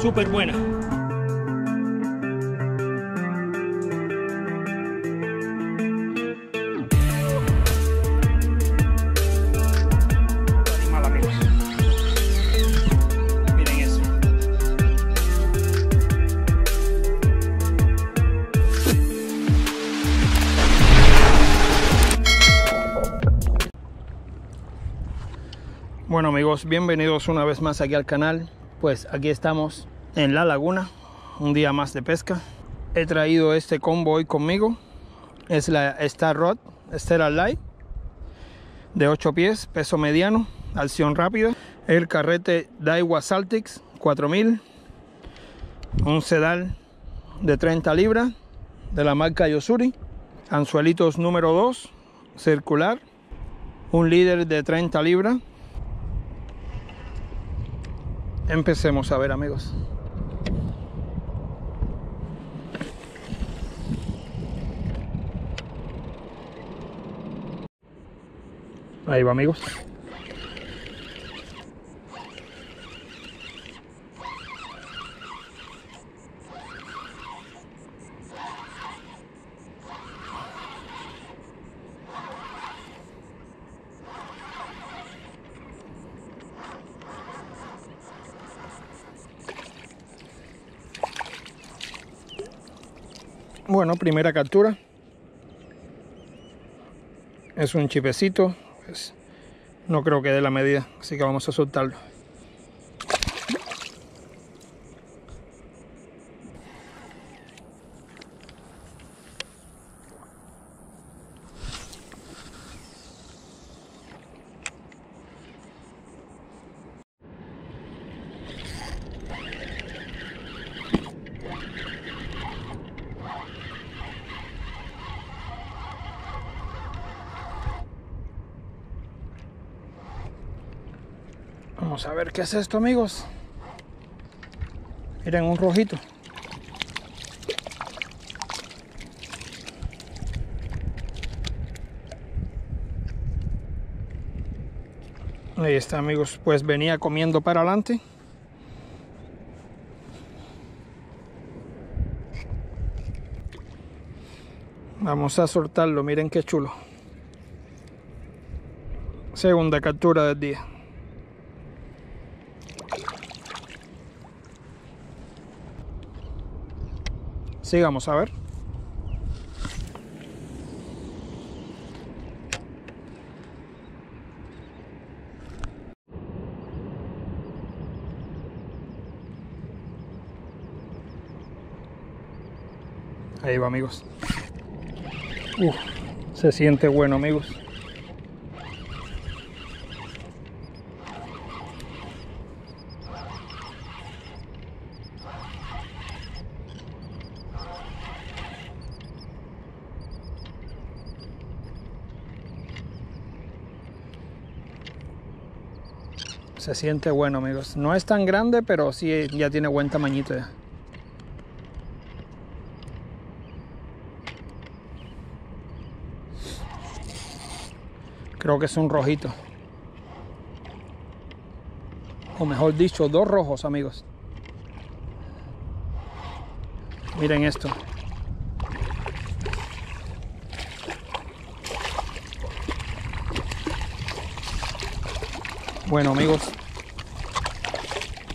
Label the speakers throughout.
Speaker 1: Súper buena. Bueno amigos, bienvenidos una vez más aquí al canal. Pues aquí estamos en la laguna, un día más de pesca. He traído este combo hoy conmigo. Es la Star Rod Stella Light de 8 pies, peso mediano, acción rápida. El carrete Daiwa Saltix 4000, un sedal de 30 libras de la marca Yosuri, anzuelitos número 2, circular, un líder de 30 libras Empecemos a ver amigos. Ahí va amigos. Bueno, primera captura. Es un chipecito. Pues no creo que dé la medida, así que vamos a soltarlo. Vamos a ver qué es esto, amigos. Miren, un rojito. Ahí está, amigos. Pues venía comiendo para adelante. Vamos a soltarlo. Miren qué chulo. Segunda captura del día. Sigamos a ver. Ahí va amigos. Uf, se siente bueno amigos. Se siente bueno, amigos. No es tan grande, pero sí ya tiene buen tamañito ya. Creo que es un rojito. O mejor dicho, dos rojos, amigos. Miren esto. Bueno amigos,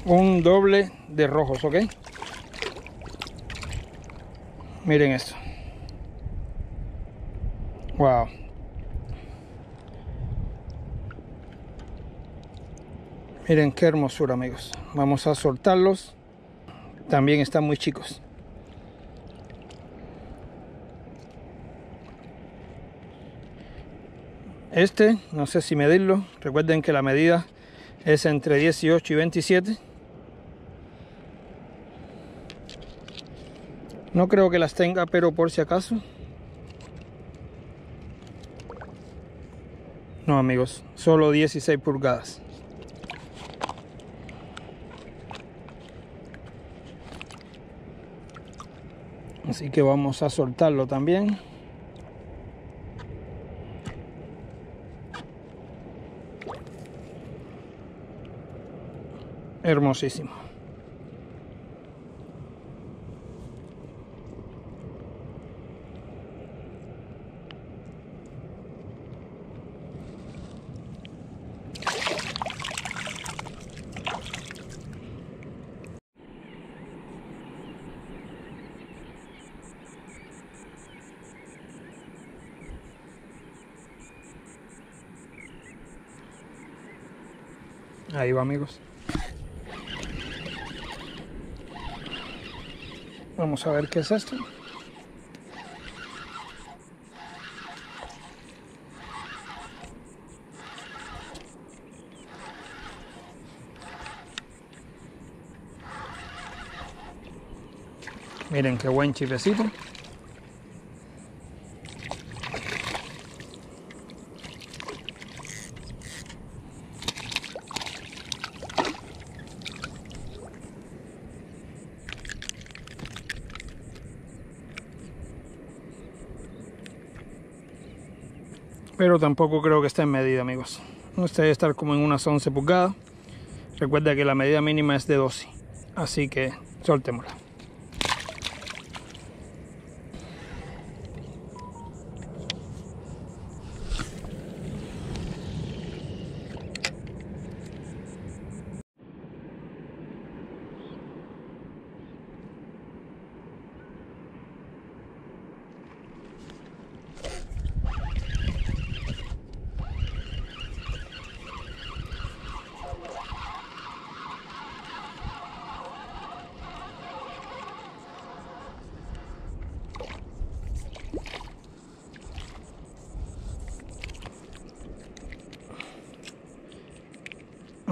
Speaker 1: un doble de rojos, ¿ok? Miren esto. Wow. Miren qué hermosura amigos. Vamos a soltarlos. También están muy chicos. Este, no sé si medirlo. Recuerden que la medida es entre 18 y 27. No creo que las tenga, pero por si acaso. No, amigos, solo 16 pulgadas. Así que vamos a soltarlo también. Hermosísimo. Ahí va amigos. Vamos a ver qué es esto. Miren qué buen chipecito. Pero tampoco creo que esté en medida amigos. Este debe estar como en unas 11 pulgadas. Recuerda que la medida mínima es de 12 así que soltémosla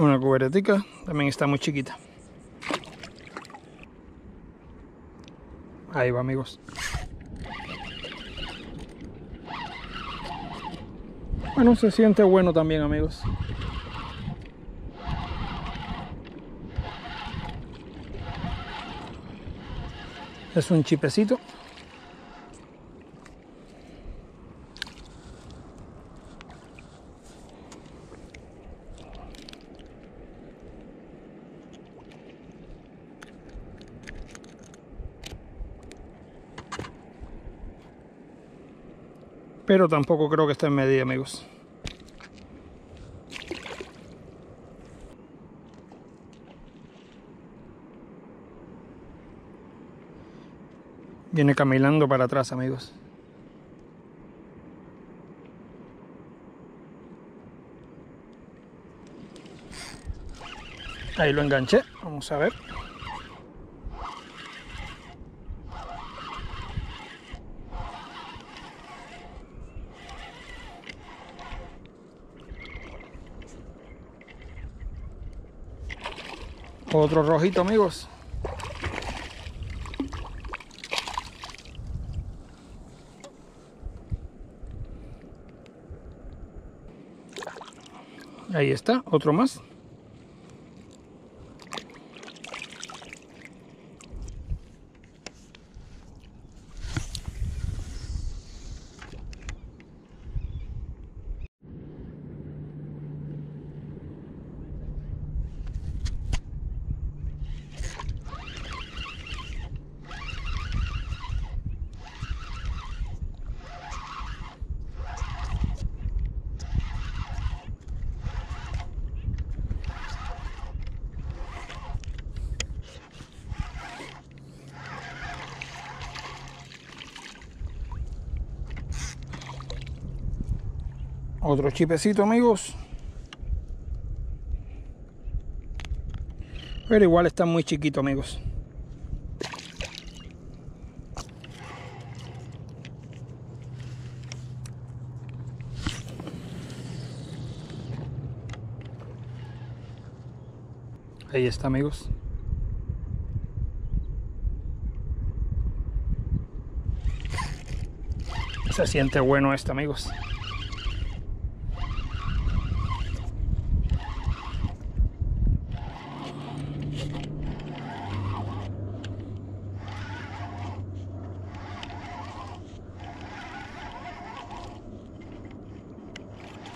Speaker 1: una cuberetica también está muy chiquita. Ahí va amigos. Bueno se siente bueno también amigos. Es un chipecito pero tampoco creo que esté en medida amigos. Viene caminando para atrás amigos. Ahí lo enganché. Vamos a ver Otro rojito, amigos. Ahí está, otro más. Otro chipecito, amigos. Pero igual está muy chiquito, amigos. Ahí está, amigos. Se siente bueno esto, amigos.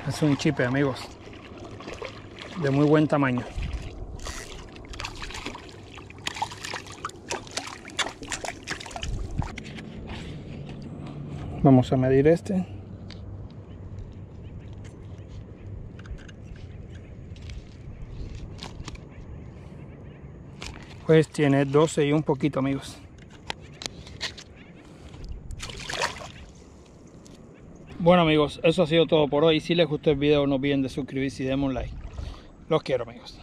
Speaker 1: Es un chip, amigos. de muy buen tamaño. Vamos a medir este. Pues tiene 12 y un poquito amigos. Bueno amigos, eso ha sido todo por hoy. Si les gustó el video no olviden de suscribirse y denme un like. Los quiero amigos.